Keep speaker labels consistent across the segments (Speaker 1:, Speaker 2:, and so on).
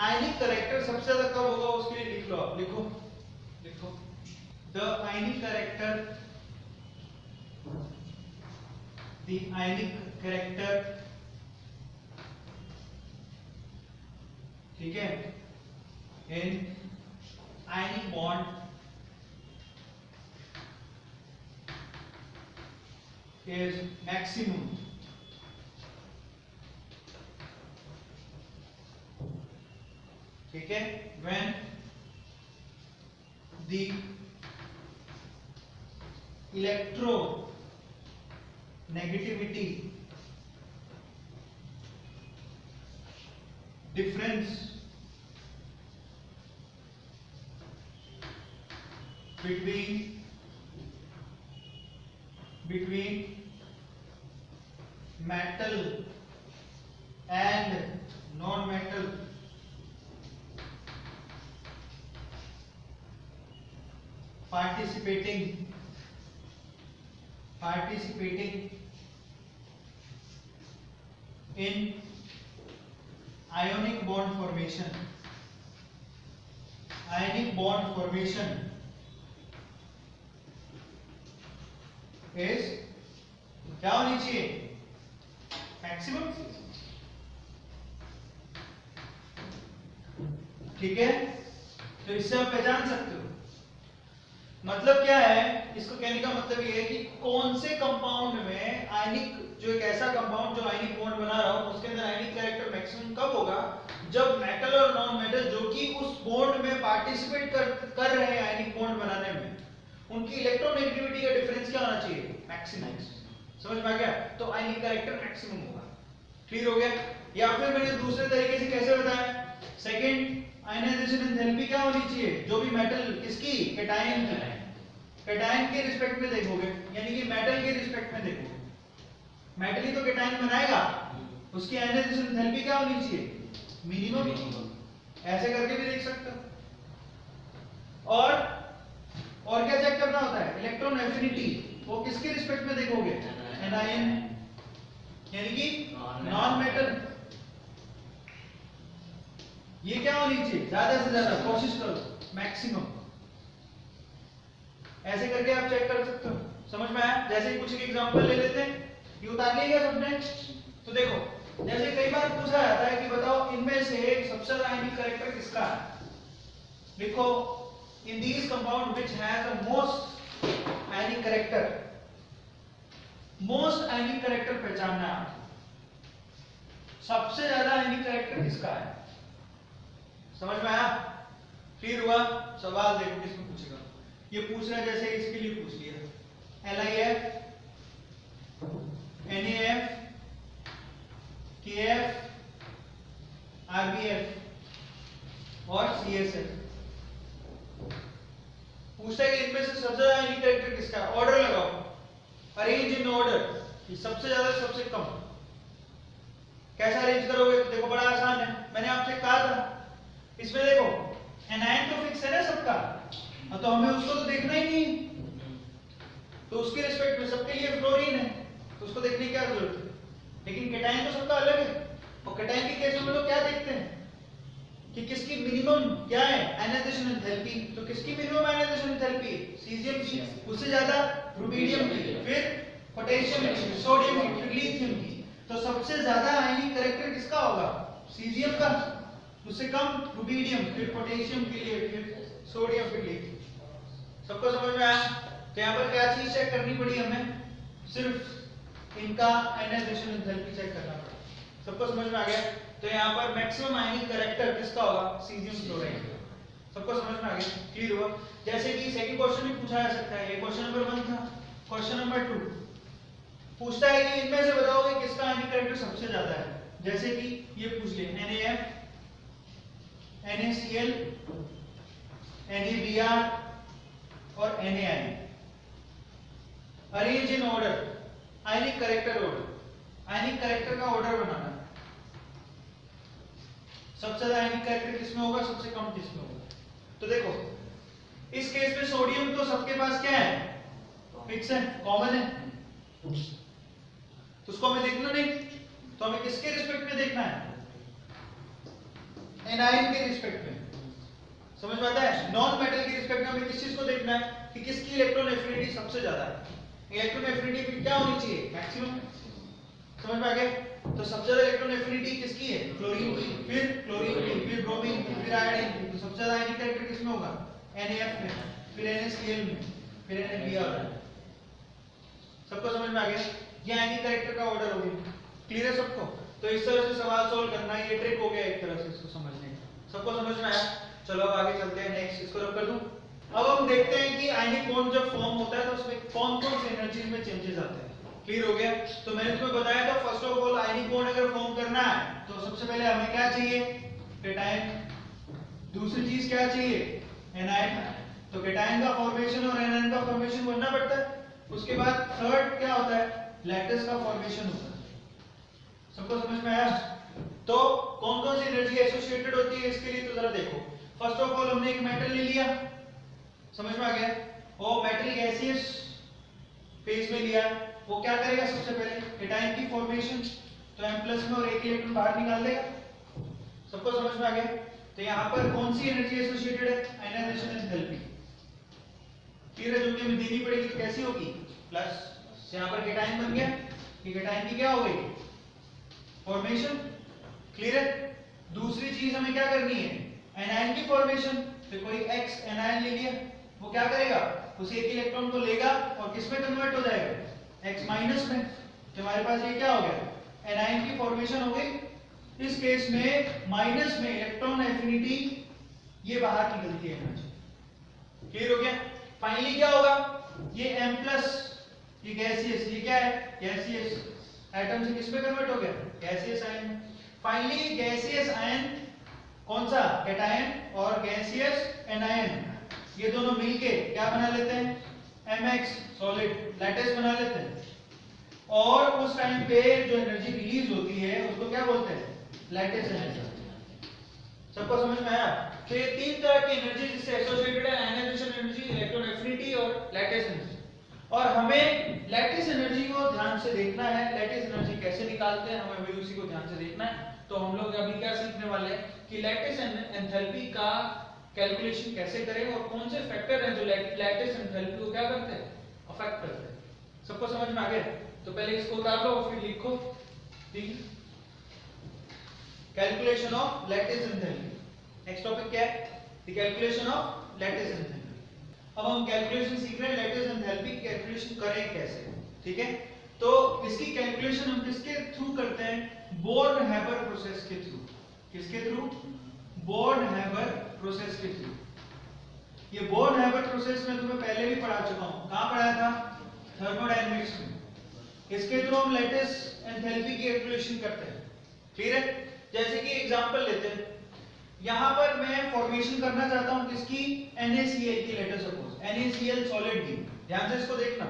Speaker 1: आयनिक character सबसे ज़्यादा कब होगा उसके लिए लिख लो आप। लिखो। लिखो। The ionic character the ionic character ठीक है? In ionic bond is maximum. ठीक है? When the electronegativity difference between between metal and non metal participating participating in ionic bond formation ionic bond formation is क्या होनी चाहिए maximum ठीक है तो इससे आप पहचान सकते हो मतलब क्या है? इसको कहने का मतलब ये है कि कौन से कंपाउंड में आयनिक जो एक ऐसा कंपाउंड जो आयनिक बॉन्ड बना रहा हो, उसके अंदर आयनिक कैरेक्टर मैक्सिमम कब होगा? जब मेटल और नॉन मेटल जो कि उस बॉन्ड में पार्टिसिपेट कर कर रहे हैं आयनिक बॉन्ड बनाने में, उनकी इलेक्ट्रोनेगेटिविटी का डिफरेंस क्या होना चाहिए? मैक्सिमम समझ में आ गया? तो आयनिक कैरेक्टर मैक्सिमम होगा। क्लियर हो गया? या फिर मैंने दूसरे तरीके से कैसे बताया? सेकंड आयनाइजेशन एंथैल्पी क्या होनी चाहिए? जो भी मेटल किसकी? कैटायन की। कैटायन के रिस्पेक्ट में देखोगे यानी कि मेटल के रिस्पेक्ट में देखोगे। मेटल ही तो कैटायन बनाएगा। उसकी आयनाइजेशन एंथैल्पी क्या होनी चाहिए? मिनिमम ऐसे करके भी देख सकते हो। और और क्या चेक करना होता है? इलेक्ट्रॉन एफिनिटी वो किसके रिस्पेक्ट में देखोगे? एनायन यानी कि नॉन मेटल ये क्या होनी चाहिए? ज़्यादा से ज़्यादा कोशिश करो। मैक्सिमम ऐसे करके आप चेक कर सकते हो। समझ में आया? जैसे कुछ एक एग्जांपल ले लेते हैं। ये उतार लिया सबने? तो देखो, जैसे कई बार पूछा जाता है कि बताओ, इनमें से सबसे ज़्यादा आयनिक कैरेक्टर किसका है? लिखो, in these compound which has the most ionic character, most ionic character पहचानना है आपको। सबसे ज़्यादा आयनिक कैरेक्टर किसका है? समझ में आया? फिर हुआ, सवाल देखो किसमें पूछेगा। ये पूछ रहा जैसे इसके लिए पूछ लिया। L I F N F K F R B F और सी एस एफ़ पूछता है कि इनमें से सबसे ज़्यादा आयनिक कैरेक्टर किसका ऑर्डर लगाओ। अरेंज इन ऑर्डर सबसे ज़्यादा, सबसे कम। कैसा अरेंज करोगे? देखो, बड़ा आसान है। मैंने आपसे कहा था। इसमें देखो एनायन तो फिक्स है ना सबका। तो हमें उसको तो देखना ही नहीं तो उसके रिस्पेक्ट में सबके लिए फ्लोरीन है तो उसको देखने की क्या ज़रूरत है? लेकिन केटाइन तो सबका अलग है। और केटाइन के केस में लोग क्या देखते हैं? कि किसकी मिनिमम क्या है? आयनाइजेशन एंथैल्पी तो किसकी मिनिमम आयनाइजेशन एंथैल्पी सीजियम की। उससे ज़्यादा रुबीडियम की। फिर पोटेशियम की सोडियम की, फिर लिथियम की। तो सबसे ज़्यादा आयनिक कैरेक्टर किसका होगा? सीजियम का। उससे कम रुबीडियम फिर पोटेशियम के लिए, फिर सोडियम फिर लिथियम सबको समझ में आया? तो यहाँ पर क्या चीज़ चेक करनी पड़ी हमें? सिर्फ़ इनका आयनाइजेशन एंथैल्पी चेक करना पड़ा। सबको समझ में आ गया? तो यहाँ पर मैक्सिमम आयनिक कैरेक्टर किसका होगा? सीजियम क्लोराइड सबको समझ में आ गया? क्लियर हुआ? जैसे कि सेकंड क्वेश्चन भी पूछा जा सकता है। ये क्वेश्चन नंबर वन था। क्वेश्चन नंबर टू पूछता है कि इनमें से बताओ कि किसका आयनिक कैरेक्टर सबसे ज़्यादा है। जैसे कि ये पूछ ले NaF NaCl NaBr और NaI arrange in order ionic character order ionic character का ऑर्डर बनाना सबसे ज़्यादा आयनिक कैरेक्टर किसमें होगा? सबसे कम किसमें होगा? तो देखो, इस केस में सोडियम तो सबके पास क्या है? फिक्स है कॉमन है। तो उसको हमें देखना नहीं? तो हमें किसके रिस्पेक्ट में देखना है? एनायन के रिस्पेक्ट में। समझ में आता है? नॉन मेटल के रिस्पेक्ट में हमें किस चीज़ को देखना है? कि किसकी इलेक्ट्रॉन एफिनिटी सबसे ज़्यादा है? इलेक्ट्रॉन एफिनिटी क्या होनी चाहिए? मैक्सिमम समझ में आ गया? तो सबसे ज़्यादा इलेक्ट्रॉन एफिनिटी किसकी है? क्लोरीन की। फिर क्लोरीन की, फिर ब्रोमीन की, फिर आयोडीन तो सबसे ज़्यादा आयनिक कैरेक्टर किसमें होगा? NaF में। फिर NaCl में। फिर NaBr में। सबको समझ में आ गया? ये आयनिक कैरेक्टर का ऑर्डर हो गया। क्लियर है सबको? तो इस तरह से सवाल सॉल्व करना, ये ट्रिक हो गया एक तरह से इसको समझने का। सबको समझ में आया? चलो अब आगे चलते हैं नेक्स्ट इसको रब कर दूँ? अब हम देखते हैं कि आयनिक बॉन्ड जब फॉर्म होता है तो उसमें कौन कौन सी एनर्जीज में चेंजेस आते हैं। क्लियर हो गया? तो मैंने तुम्हें बताया था first of all ionic bond अगर फॉर्म करना है तो सबसे पहले हमें क्या चाहिए? केटायन दूसरी चीज़ क्या चाहिए? एनायन तो केटायन का फॉर्मेशन और एनायन का फॉर्मेशन बनना पड़ता है। उसके बाद थर्ड क्या होता है? लैटिस का फॉर्मेशन होता है। सबको समझ में आया? तो कौन कौन सी एनर्जी एसोसिएटेड होती है इसके लिए तो जरा देखो। फ़र्स्ट ऑफ़ ऑल हमने एक मेटल ले लिया। समझ में आ गया? और मेटल गैसियस फ़ेज़ में लिया। वो क्या करेगा सबसे पहले? केटायन की फॉर्मेशन तो M प्लस में और एक इलेक्ट्रॉन बाहर निकाल देगा। सबको समझ में आ गया? तो यहाँ पर कौन सी एनर्जी एसोसिएटेड है? आयनाइजेशन एंथैल्पी है, जो कि हमें देनी पड़ेगी तो कैसी होगी? प्लस यहाँ पर केटायन बन गया। ये केटायन की क्या हो गई? फॉर्मेशन क्लियर है? दूसरी चीज़ हमें क्या करनी है? एनायन की फॉर्मेशन तो कोई x एनायन ले लिया, वो क्या करेगा? उस एक इलेक्ट्रॉन को लेगा और किसमें कन्वर्ट हो जाएगा? X माइनस में। तो हमारे पास ये क्या हो गया? एनायन की फॉर्मेशन हो गई। इस केस में माइनस में इलेक्ट्रॉन एफिनिटी ये बाहर निकलती है। क्लियर हो गया? फाइनली क्या होगा? ये M प्लस ये गैसियस ये क्या है? गैसियस एटम से किसमें कन्वर्ट हो गया? Gaseous ion finally gaseous ion कौन सा? कैटायन और गैसियस एनायन ये दोनों मिलके क्या बना लेते हैं? Mx सॉलिड लैटिस बना लेते हैं। और उस टाइम पे जो एनर्जी रिलीज़ होती है, उसको क्या बोलते हैं? लैटिस एनर्जी सबको समझ में आया? तो ये तीन तरह की एनर्जी जिससे एसोसिएटेड है आयनाइजेशन एनर्जी इलेक्ट्रॉन एफिनिटी और लैटिस एनर्जी और हमें लैटिस एनर्जी को ध्यान से देखना है। लैटिस एनर्जी कैसे निकालते हैं? हमें उसी को ध्यान से देखना है। तो हम लोग अभी क्या सीखने वाले हैं कि लैटिस एंथैल्पी का कैलकुलेशन कैसे करें और कौन से फैक्टर हैं जो लैटिस एंथैल्पी को क्या करते हैं? अफेक्ट करते हैं। सबको समझ में आ गया? तो पहले इसको उतार लो और फिर लिखो। ठीक calculation of lattice enthalpy next topic क्या है? The calculation of lattice enthalpy अब हम कैलकुलेशन सीख रहे हैं लैटिस एंथैल्पी कैलकुलेशन करें कैसे? ठीक है? तो इसकी कैलकुलेशन हम किसके थ्रू करते हैं? बोर्न हैबर प्रोसेस के थ्रू किसके थ्रू बोर्न हैबर प्रोसेस के थ्रू ये बोर्न हैबर प्रोसेस में तुम्हें पहले भी पढ़ा चुका हूँ. कहाँ पढ़ाया था? थर्मोडायनेमिक्स में. इसके थ्रू हम लेटेस एंथैल्पी की कैलकुलेशन करते हैं? क्लियर है? जैसे कि एग्जांपल लेते हैं. यहाँ पर मैं फॉर्मेशन करना चाहता हूँ किसकी? NaCl की लेटर सपोज़ NaCl सॉलिड की ध्यान से इसको देखना.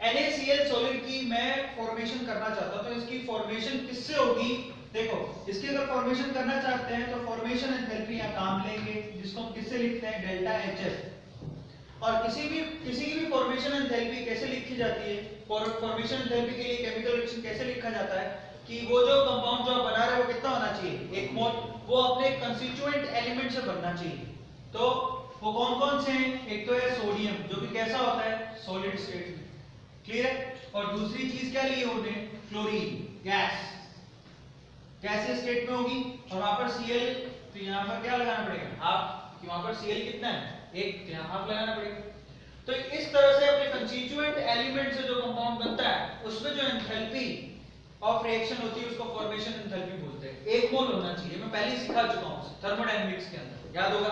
Speaker 1: NaCl सॉलिड की मैं फॉर्मेशन करना चाहता हूँ तो इसकी फॉर्मेशन किससे होगी? देखो, इसकी अगर फॉर्मेशन करना चाहते हैं तो फॉर्मेशन एंथैल्पी यहाँ काम लेंगे, जिसको हम किससे लिखते हैं? डेल्टा HF और किसी भी, किसी की भी फॉर्मेशन एंथैल्पी कैसे लिखी जाती है? फॉर्मेशन एंथैल्पी के लिए केमिकल रिएक्शन कैसे लिखा जाता है? कि वो जो कंपाउंड जो आप बना रहे हो कितना होना चाहिए? एक मोल वो अपने कंस्टिट्यूएंट एलिमेंट से बनना चाहिए। तो वो कौन कौन से हैं? एक तो है सोडियम जो कि कैसा होता है? सॉलिड स्टेट क्लियर है और दूसरी चीज़ क्या ली होने क्लोरीन गैस गैसीय स्टेट में होगी और वहाँ पर Cl तो यहाँ पर क्या लगाना पड़ेगा? कि वहाँ पर Cl कितना है? एक तो यहाँ हाफ़ लगाना पड़ेगा। तो इस तरह से अपने कंस्टिट्यूएंट एलिमेंट से जो कंपाउंड बनता है, उसमें जो एंथैल्पी ऑफ़ रिएक्शन होती है, उसको फॉर्मेशन एंथैल्पी बोलते हैं। एक मोल होना चाहिए। मैं पहले सिखा चुका हूँ थर्मोडायनामिक्स के अंदर। याद होगा?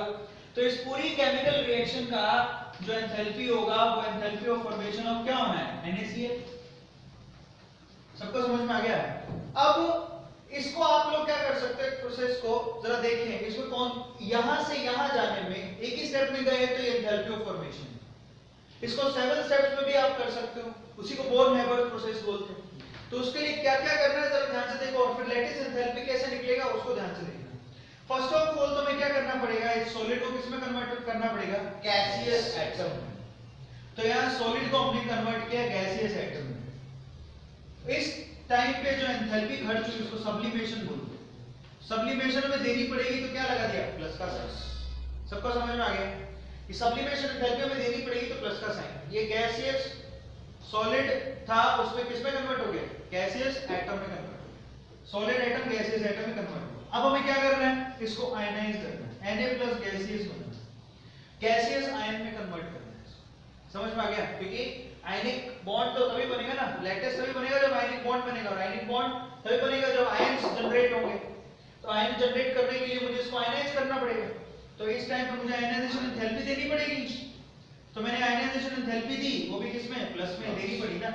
Speaker 1: तो इस पूरी केमिकल रिएक्शन का जो एंथैल्पी होगा, वो एंथैल्पी ऑफ़ फॉर्मेशन ऑफ़ क्या होना है? NaCl सबको समझ में आ गया? अब इसको आप लोग क्या कर सकते हैं? प्रोसेस को जरा देखें इसमें कौन, यहाँ से यहाँ जाने में एक ही स्टेप में गए तो ये एंथैल्पी ऑफ़ फॉर्मेशन इसको सेवन स्टेप्स में भी आप कर सकते हो। उसी को बोर्न हैबर प्रोसेस बोलते हैं। तो उसके लिए क्या क्या करना है? जरा ध्यान से देखो, और फिर लेटिस एंथैल्पी कैसे निकलेगा उसको ध्यान से देखना फ़र्स्ट ऑफ़ ऑल तो मैं क्या करना पड़ेगा? इस सॉलिड को किसमें कन्वर्ट करना पड़ेगा? गैसियस एटम तो यहाँ सॉलिड को हमने कन्वर्ट किया गैसियस एटम में। इस टाइम पे जो एंथैल्पी घट चुकी उसको सब्लिमेशन बोलते हैं। सब्लिमेशन में देनी पड़ेगी तो क्या लगा दिया? प्लस का साइन सबको समझ में आ गया? कि सब्लिमेशन एंथैल्पी में देनी पड़ेगी तो प्लस का साइन ये गैसियस सॉलिड था, उसमें किसमें कन्वर्ट हो गया? गैसियस एटम में convert solid atom gaseous atom में कन्वर्ट अब हमें क्या करना है? इसको आयनाइज करना है। Na गैसियस बनना है। गैसियस आयन में कन्वर्ट करना है समझ में आ गया? क्योंकि आयनिक बॉन्ड तो तभी बनेगा ना। लैटिस तभी बनेगा जब आयनिक बॉन्ड बनेगा। और आयनिक बॉन्ड तभी बनेगा जब आयंस जनरेट होंगे। तो आयन जनरेट करने के लिए मुझे इसको आयनाइज करना पड़ेगा। तो इस टाइम पे मुझे आयनाइजेशन एंथैल्पी देनी पड़ेगी। तो मैंने आयनाइजेशन एंथैल्पी दी, वो भी किसमें प्लस में देनी पड़ी ना।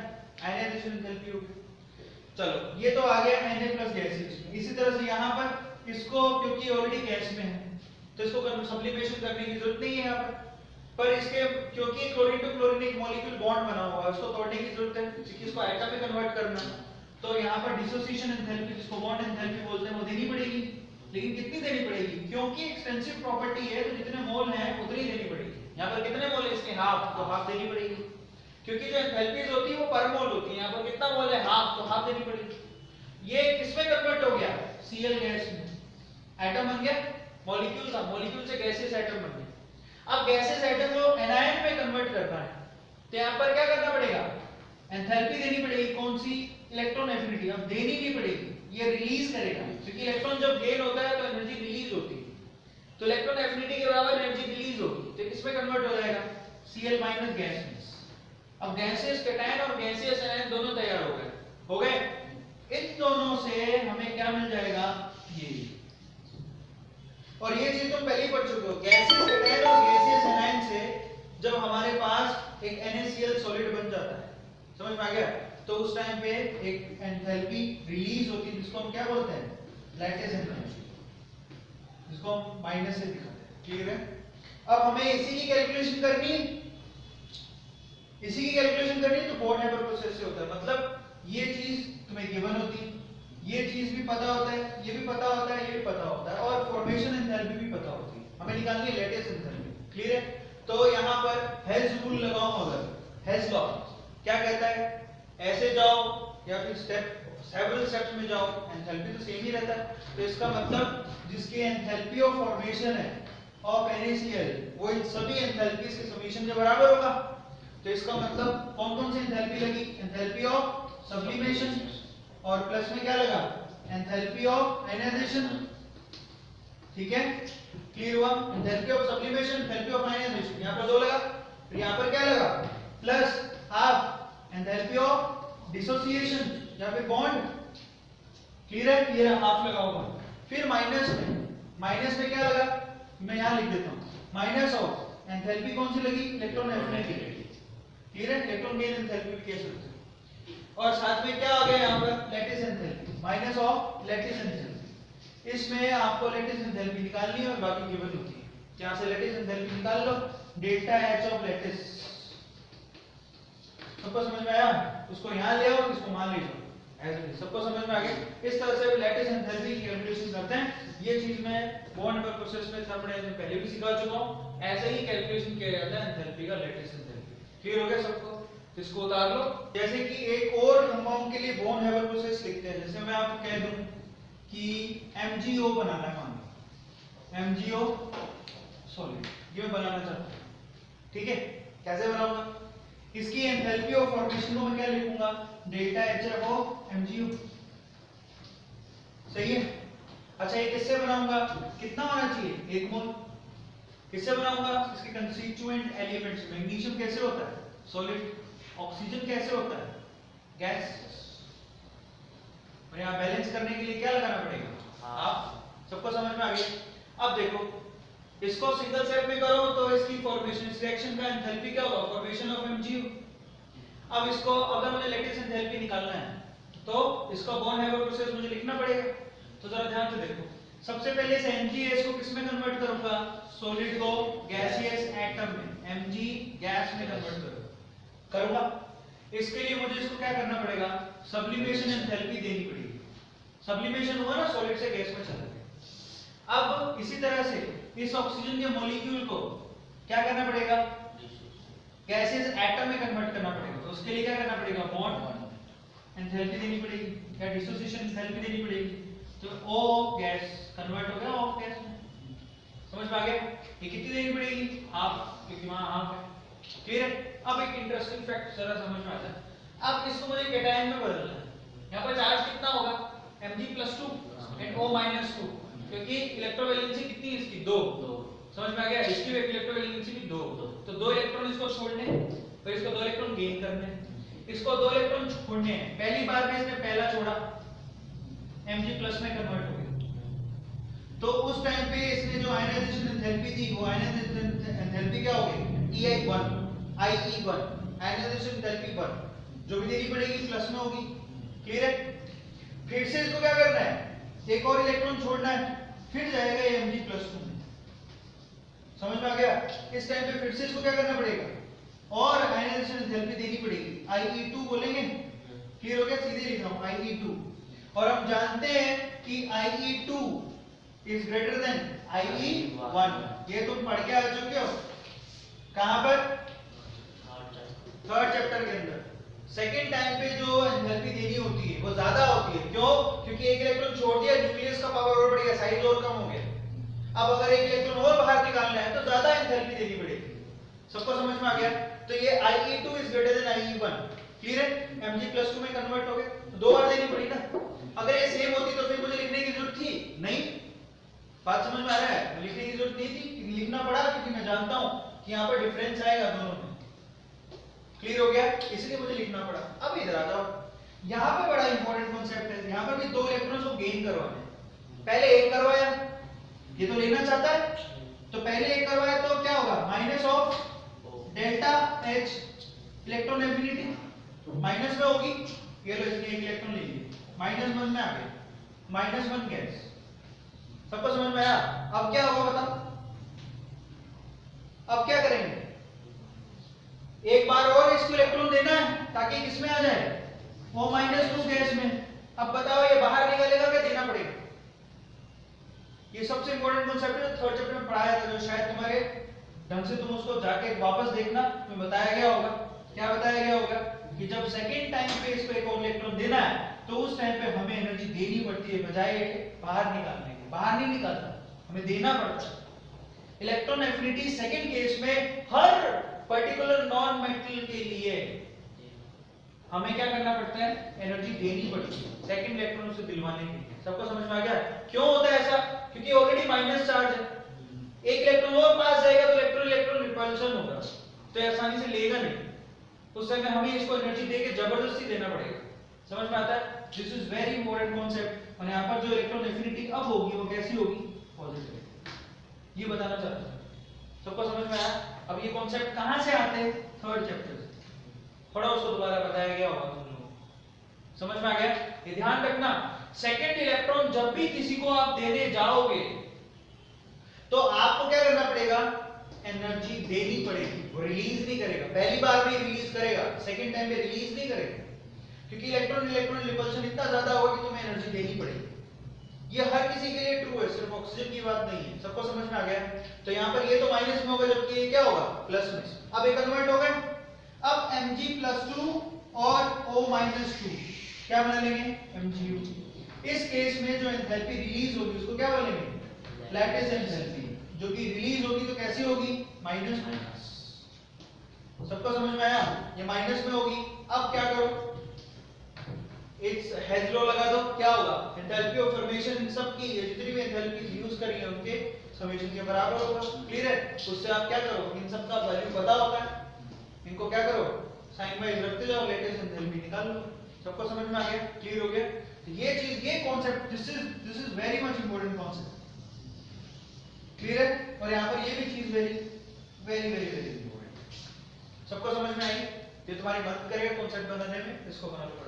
Speaker 1: आयनाइजेशन एंथैल्पी हो गई चलो, ये तो आ गया Na प्लस गैसेस में इसी तरह से यहाँ पर इसको, क्योंकि ऑलरेडी गैस में है तो इसको सब्लिमेशन करने की ज़रूरत नहीं है यहाँ पर। पर इसके, क्योंकि क्लोरीन टू क्लोरीन एक मॉलिक्यूल बॉन्ड बना हुआ है, उसको तोड़ने की ज़रूरत है क्योंकि इसको एटम में कन्वर्ट करना तो यहाँ पर डिसोसिएशन एंथैल्पी जिसको बॉन्ड एंथैल्पी बोलते हैं, वो देनी पड़ेगी। लेकिन कितनी देनी पड़ेगी? क्योंकि एक्सटेंसिव प्रॉपर्टी है तो जितने मोल हैं, उतनी देनी पड़ेगी। यहाँ पर कितने मोल है? इसके हाफ़ तो हाफ़ देनी पड़ेगी। क्योंकि जो एंथैल्पीज होती है, वो पर मोल होती है। यहाँ पर कितना मोल है? हाफ़ तो हाफ़ देनी पड़ेगी। ये किसमें कन्वर्ट हो गया? सीएल गैस में। एटम बन गया? मॉलिक्यूल था मॉलिक्यूल से गैसेस एटम बन गया। अब गैसेस एटम को एनायन में कन्वर्ट करना है। तो यहाँ पर क्या करना पड़ेगा? एंथैल्पी देनी पड़ेगी। कौन सी? इलेक्ट्रॉन एफिनिटी अब देनी नहीं पड़ेगी। ये रिलीज़ करेगा। क्योंकि इलेक्ट्रॉन जब गेन होता है तो एनर्जी रिलीज़ होती है। तो इलेक्ट्रॉन एफिनिटी के बराबर एनर्जी रिलीज़ होगी। तो किसमें कन्वर्ट हो जाएगा? Cl माइनस गैस में। अब गैसेस कैटायन और गैसियस आयन दोनों तैयार हो गए। हो गए? इन दोनों से हमें क्या मिल जाएगा? ये। और ये चीज़ तुम पहले ही पढ़ चुके हो। गैसियस कैटायन और गैसियस आयन से जब हमारे पास एक NaCl सॉलिड बन जाता है। समझ में आ गया? तो उस टाइम पे एक एंथैल्पी रिलीज़ होती है, जिसको हम क्या बोलते हैं? लैटिस एंथैल्पी जिसको हम माइनस से दिखाते हैं। क्लियर है? अब हमें इसी की कैलकुलेशन करनी है। इसी की कैलकुलेशन करनी तो बॉन्ड हाइपर प्रोसेस से होता है। मतलब ये चीज़ तुम्हें गिवन होती है ये चीज़ भी पता होता है, ये भी पता होता है, ये भी पता होता है, और फॉर्मेशन एंथैल्पी भी पता होती है। हमें निकालनी है लेटेस्ट एंथैल्पी क्लियर है? तो यहाँ पर हेल्स रूल लगाओ अगर हेल्स लॉ क्या कहता है? ऐसे जाओ या फिर स्टेप सेवरल स्टेप्स में जाओ एंथैल्पी तो सेम ही रहता है। तो इसका मतलब जिसकी एंथैल्पी ऑफ़ फॉर्मेशन है ऑफ़ NaCl, वो इन सभी एंथैल्पीज के समीशन के बराबर होगा। तो इसका मतलब कौन कौन सी एंथैल्पी लगी? एंथैल्पी ऑफ़ सब्लिमेशन और प्लस में क्या लगा? एंथैल्पी ऑफ़ आयनाइजेशन ठीक है? क्लियर हुआ? Enthalpy of sublimation enthalpy of ionisation यहाँ पर दो लगा। फिर यहाँ पर क्या लगा? Plus half enthalpy of dissociation या फिर बॉन्ड क्लियर है? ये हाफ़ लगा होगा। फिर माइनस में। माइनस में क्या लगा? मैं यहाँ लिख देता हूँ। माइनस ऑफ़ एंथैल्पी कौन सी लगी? इलेक्ट्रॉन एफिनिटी क्लियर है गेन एंथैल्पी केस होता है। और साथ में क्या आ गया यहाँ पर? Lattice enthalpy minus of lattice enthalpy इसमें आपको लैटिस एंथैल्पी निकालनी है और बाकी गिवन होती है। यहाँ से लैटिस एंथैल्पी निकाल लो डेल्टा एच ऑफ़ लैटिस सबको समझ में आया? उसको यहाँ ले आओ, इसको मान ले जाओ। सबको समझ में आ गया? इस तरह से लैटिस एंथैल्पी की कैलकुलेशन करते हैं। ये चीज़ मैं बॉन्ड पर प्रोसेस में थर्मोडायनामिक्स में पहले भी सिखा चुका हूँ। ऐसे ही कैलकुलेशन किया जाता है एंथैल्पी का लैटिस एंथैल्पी क्लियर हो गया सबको। इसको उतार लो। जैसे कि एक और कंपाउंड के लिए बॉन्ड हैवर प्रोसेस लिखते हैं। जैसे मैं आपको कह दूँ कि MgO बनाना है, मान लो। MgO सॉलिड ये बनाना चाहता हूँ। ठीक है? कैसे बनाऊँगा? इसकी एंथैल्पी ऑफ़ फॉर्मेशन को मैं क्या लिखूँगा? डेल्टा HF ऑफ़ MgO सही है? अच्छा ये किससे बनाऊँगा? कितना होना चाहिए? एक मोल किससे बनाऊँगा? इसके कंस्टिट्यूएंट एलिमेंट्स मैग्नीशियम कैसे होता है? सॉलिड ऑक्सीजन कैसे होता है? गैस और यहाँ बैलेंस करने के लिए क्या लगाना पड़ेगा? आप सबको समझ में आ गया? अब देखो इसको सिंगल स्टेप में करो तो इसकी फॉर्मेशन इस रिएक्शन का एंथैल्पी क्या होगा? फॉर्मेशन ऑफ़ MgO अब इसको अगर मुझे लेटेस्ट एंथैल्पी निकालना है तो इसका बॉन्ड हैवर प्रोसेस मुझे लिखना पड़ेगा। तो जरा ध्यान से देखो। सबसे पहले इस MgS को किसमें कन्वर्ट करूँगा? सॉलिड को गैसियस एटम में। Mg गैस में कन्वर्ट करूँगा। करूँगा? इसके लिए मुझे इसको क्या करना पड़ेगा? सब्लिमेशन एंथैल्पी देनी पड़ेगी। सब्लिमेशन हुआ ना सॉलिड से गैस में चला गया। अब इसी तरह से इस ऑक्सीजन के मॉलिक्यूल को क्या करना पड़ेगा? गैसेस एटम में कन्वर्ट करना पड़ेगा। तो उसके लिए क्या करना पड़ेगा? बॉन्ड एंथैल्पी देनी पड़ेगी। या डिसोसिएशन एंथैल्पी देनी पड़ेगी? तो ओ गैस कन्वर्ट हो गया ऑफ़ गैस में। समझ में आ गया? ये कितनी देनी पड़ेगी? हाफ़ क्योंकि वहाँ हाफ़ है। क्लियर है? अब एक इंटरेस्टिंग फैक्ट जरा समझ में आता है। अब इसको मुझे कैटायन में बदलना है। यहाँ पर चार्ज कितना होगा? Mg plus two and O minus two क्योंकि इलेक्ट्रोवैलेंसी कितनी है इसकी? दो। समझ में आ गया? इसकी इलेक्ट्रोवैलेंसी भी दो। तो दो इलेक्ट्रॉन इसको छोड़ने फिर इसको दो इलेक्ट्रॉन गेन करने इसको दो इलेक्ट्रॉन छोड़ने हैं। पहली बार में इसने पहला छोड़ा। Mg प्लस में कन्वर्ट हो गया। तो उस टाइम पे इसने जो आयनाइजेशन एंथैल्पी थी, वो आयनाइजेशन एंथैल्पी क्या हो गई? EI1 IE1 आयनाइजेशन एंथैल्पी 1 जो भी देनी पड़ेगी प्लस में होगी। क्लियर है? फिर से इसको क्या करना है? एक और इलेक्ट्रॉन छोड़ना है। फिर जाएगा ये Mg प्लस में। समझ में आ गया? इस टाइम पे फिर से इसको क्या करना पड़ेगा? और आयनाइजेशन एंथैल्पी देनी पड़ेगी। IE2 बोलेंगे। क्लियर हो गया? सीधे लिख रहा हूँ IE2 और हम जानते हैं कि IE2 is greater than IE1 ये तुम पढ़ के आ चुके हो। कहाँ पर? थर्ड चैप्टर के अंदर। सेकेंड टाइम पे जो एंथैल्पी देनी होती है, वो ज़्यादा होती है। क्यों? क्योंकि एक इलेक्ट्रॉन छोड़ दिया न्यूक्लियस का पावर और बढ़ गया साइज़ और कम हो गया। अब अगर एक इलेक्ट्रॉन और बाहर निकालना है तो ज़्यादा एंथैल्पी देनी पड़ेगी। सबको समझ में आ गया? तो ये IE2 is greater than IE1 clear है? Mg 2 में कन्वर्ट हो गया। दो बार देनी पड़ी ना? अगर ये सेम होती तो फिर मुझे लिखने की ज़रूरत थी? नहीं। बात समझ में आ रहा है? लिखने की ज़रूरत नहीं थी? लिखना पड़ा, क्योंकि मैं जानता हूँ कि यहाँ पर डिफरेंस आएगा दोनों में। क्लियर हो गया? इसलिए मुझे लिखना पड़ा। अब इधर आ जाओ यहाँ पे बड़ा इंपॉर्टेंट कांसेप्ट है। यहाँ पर भी दो इलेक्ट्रॉन्स को गेन करवाने पहले एक करवाया। ये तो लेना चाहता है? तो पहले एक करवाया तो क्या होगा? Minus of delta H electron affinity minus में होगी। ये लो इसने एक इलेक्ट्रॉन ले लिया माइनस वन में आ गया माइनस वन गैस। सबको समझ में आया? अब क्या होगा बताओ अब क्या करेंगे? एक बार और इसको इलेक्ट्रॉन देना है ताकि किसमें आ जाए? वो माइनस टू गैस में। अब बताओ, ये बाहर निकलेगा क्या देना पड़ेगा? ये सबसे इंपॉर्टेंट कॉन्सेप्ट है थर्ड चैप्टर में पढ़ाया था जो शायद तुम्हारे ढंग से तुम उसको जाके वापस देखना। तुम्हें बताया गया होगा। क्या बताया गया होगा? कि जब सेकेंड टाइम पे इसको एक और इलेक्ट्रॉन देना है तो उस टाइम पे हमें एनर्जी देनी पड़ती है बजाय बाहर निकालने के। बाहर नहीं निकालता हमें देना पड़ता है। इलेक्ट्रॉन एफिनिटी सेकेंड केस में हर पर्टिकुलर नॉन मेटल के लिए हमें क्या करना पड़ता है? एनर्जी देनी पड़ती है। सेकंड इलेक्ट्रॉन से दिलवाने के लिए। सबको समझ में आ गया? क्यों होता है ऐसा? क्योंकि ऑलरेडी माइनस चार्ज है। एक इलेक्ट्रॉन और पास जाएगा तो इलेक्ट्रॉन इलेक्ट्रॉन रिपल्शन होगा। तो आसानी से लेगा नहीं। उस समय हमें इसको एनर्जी देके ज़बरदस्ती देना पड़ेगा। समझ में आता है? This is very important concept और यहाँ पर जो इलेक्ट्रॉन एफिनिटी अब होगी, वो कैसी होगी? पॉजिटिव ये बताना चाहता हूँ। सबको समझ में आया? अब ये कॉन्सेप्ट कहाँ से आते हैं? थर्ड चैप्टर से। थोड़ा उसको दोबारा बताया गया होगा तुम लोगों समझ में आ गया? ये ध्यान रखना। सेकेंड इलेक्ट्रॉन जब भी किसी को आप देने जाओगे तो आपको क्या करना पड़ेगा? एनर्जी देनी पड़ेगी। वो रिलीज़ नहीं करेगा। पहली बार भी रिलीज़ करेगा। सेकेंड टाइम में रिलीज़ नहीं करेगा। क्योंकि इलेक्ट्रॉन इलेक्ट्रॉन रिपल्शन इतना ज़्यादा होगा कि तुम्हें एनर्जी देनी पड़ेगी। ये हर किसी के लिए ट्रू है सिर्फ़ ऑक्सीजन की बात नहीं है। सबको समझ में आ गया? तो यहाँ पर ये तो माइनस में होगा जबकि ये क्या होगा? प्लस में। अब ये कन्वर्ट हो गए अब Mg प्लस टू और O माइनस टू क्या बना लेंगे? Mgu इस केस में जो एंथैल्पी रिलीज़ होगी उसको क्या बोलेंगे लैटिस एंथैल्पी जो कि रिलीज़ होगी तो कैसी होगी? माइनस माइनस सबको समझ में आया? ये माइनस में होगी। अब क्या करो? इट्स हेज लॉ लगा दो, क्या होगा? एंथैल्पी ऑफ़ फॉर्मेशन इन सब की जितनी भी एंथैल्पी यूज़ करी है उनके समेशन के बराबर होगा। क्लियर है? उससे आप क्या करो? इन सब का वैल्यू पता होता है। इनको क्या करो? साइन वाइज रखते जाओ लेटेस्ट एंथैल्पी निकाल लो। सबको समझ में आ गया? क्लियर हो गया? तो ये चीज़, ये concept this is this is very much important concept clear है? और यहाँ पर ये भी चीज़ very very very very important सबको समझ में आई? ये तुम्हारी मदद करेगा कॉन्सेप्ट बनाने में, इसको बना लो।